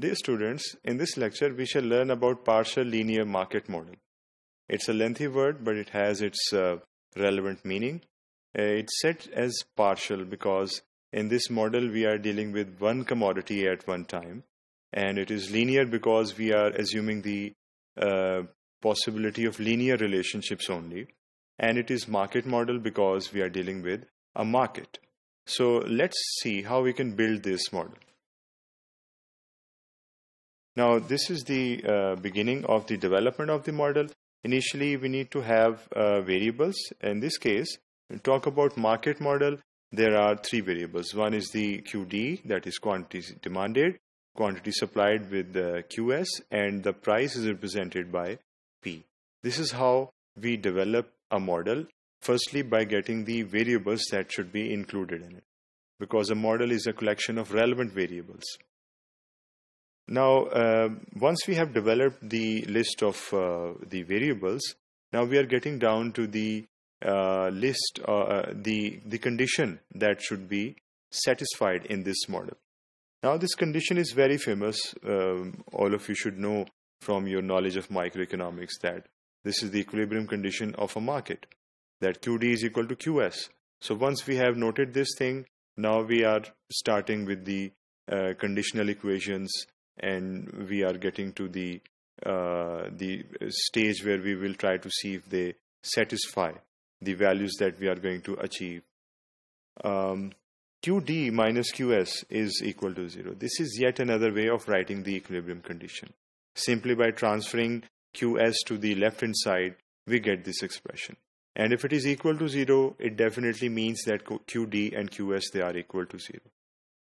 Dear students, in this lecture we shall learn about partial linear market model. It's a lengthy word but it has its uh, relevant meaning. Uh, it's set as partial because in this model we are dealing with one commodity at one time and it is linear because we are assuming the uh, possibility of linear relationships only and it is market model because we are dealing with a market. So let's see how we can build this model. Now, this is the uh, beginning of the development of the model. Initially, we need to have uh, variables. In this case, we talk about market model, there are three variables. One is the QD, that is quantity demanded, quantity supplied with the QS, and the price is represented by P. This is how we develop a model, firstly by getting the variables that should be included in it, because a model is a collection of relevant variables. Now, uh, once we have developed the list of uh, the variables, now we are getting down to the uh, list, uh, uh, the, the condition that should be satisfied in this model. Now, this condition is very famous. Um, all of you should know from your knowledge of microeconomics that this is the equilibrium condition of a market, that QD is equal to QS. So once we have noted this thing, now we are starting with the uh, conditional equations and we are getting to the uh, the stage where we will try to see if they satisfy the values that we are going to achieve. Um, QD minus QS is equal to 0. This is yet another way of writing the equilibrium condition. Simply by transferring QS to the left hand side, we get this expression. And if it is equal to 0, it definitely means that QD and QS, they are equal to 0.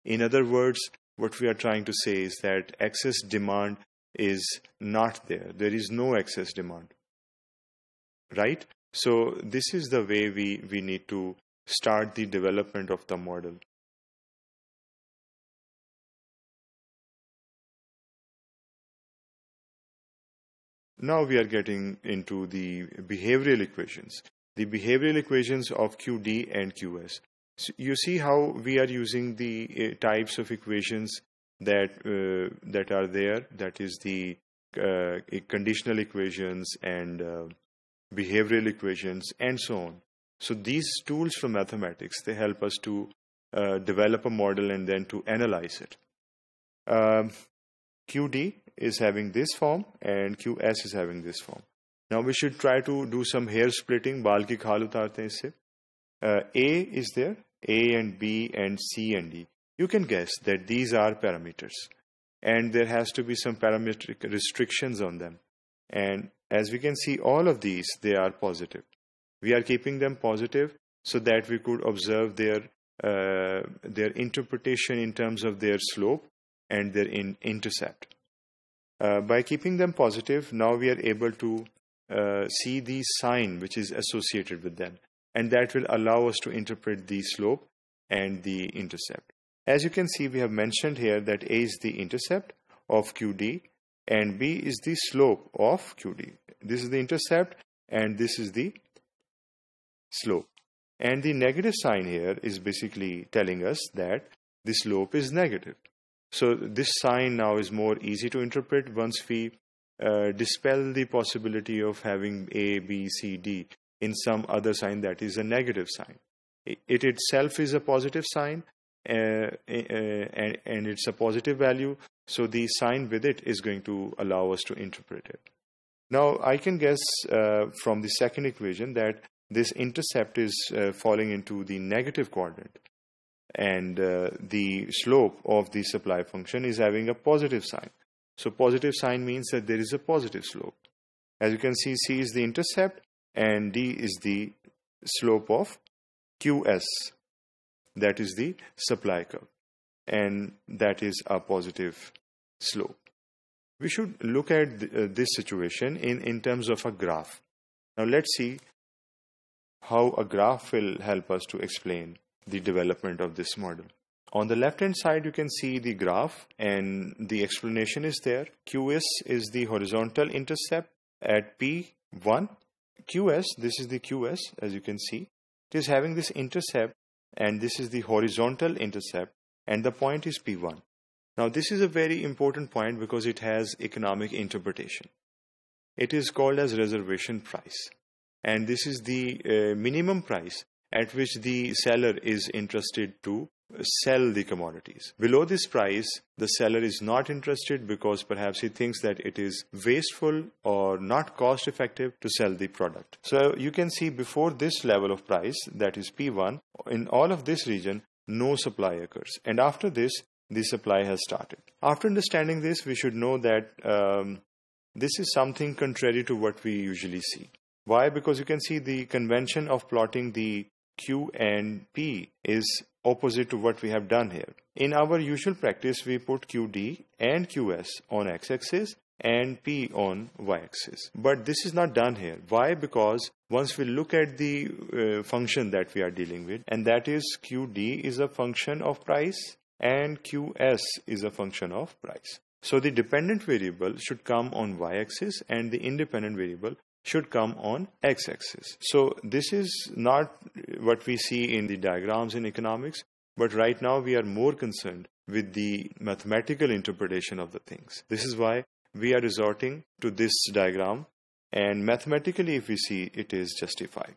In other words, what we are trying to say is that excess demand is not there. There is no excess demand. Right? So this is the way we, we need to start the development of the model. Now we are getting into the behavioral equations. The behavioral equations of QD and QS. So you see how we are using the uh, types of equations that uh, that are there. That is the uh, conditional equations and behavioral equations and so on. So these tools from mathematics they help us to develop a model and then to analyze it. Um, QD is having this form and QS is having this form. Now we should try to do some hair splitting. Bal ki khal isse. Uh, A is there a and B and C and D, you can guess that these are parameters. And there has to be some parametric restrictions on them. And as we can see, all of these, they are positive. We are keeping them positive so that we could observe their, uh, their interpretation in terms of their slope and their in intercept. Uh, by keeping them positive, now we are able to uh, see the sign which is associated with them and that will allow us to interpret the slope and the intercept. As you can see, we have mentioned here that A is the intercept of QD and B is the slope of QD. This is the intercept and this is the slope. And the negative sign here is basically telling us that the slope is negative. So this sign now is more easy to interpret once we uh, dispel the possibility of having A, B, C, D in some other sign that is a negative sign. It itself is a positive sign uh, uh, and, and it's a positive value. So the sign with it is going to allow us to interpret it. Now I can guess uh, from the second equation that this intercept is uh, falling into the negative quadrant and uh, the slope of the supply function is having a positive sign. So positive sign means that there is a positive slope. As you can see, C is the intercept and d is the slope of qs that is the supply curve and that is a positive slope. We should look at th uh, this situation in in terms of a graph. Now let's see how a graph will help us to explain the development of this model. On the left hand side you can see the graph and the explanation is there. Qs is the horizontal intercept at p1 QS, this is the QS as you can see. It is having this intercept and this is the horizontal intercept and the point is P1. Now, this is a very important point because it has economic interpretation. It is called as reservation price. And this is the uh, minimum price at which the seller is interested to sell the commodities. Below this price, the seller is not interested because perhaps he thinks that it is wasteful or not cost effective to sell the product. So you can see before this level of price, that is P1, in all of this region, no supply occurs. And after this, the supply has started. After understanding this, we should know that um, this is something contrary to what we usually see. Why? Because you can see the convention of plotting the Q and P is opposite to what we have done here. In our usual practice, we put QD and QS on x-axis and P on y-axis. But this is not done here. Why? Because once we look at the uh, function that we are dealing with, and that is QD is a function of price and QS is a function of price. So the dependent variable should come on y-axis and the independent variable should come on x-axis. So this is not what we see in the diagrams in economics, but right now we are more concerned with the mathematical interpretation of the things. This is why we are resorting to this diagram and mathematically if we see it is justified.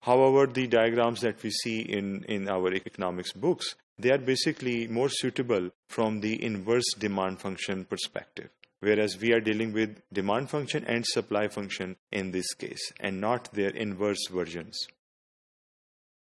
However, the diagrams that we see in, in our economics books, they are basically more suitable from the inverse demand function perspective whereas we are dealing with demand function and supply function in this case and not their inverse versions.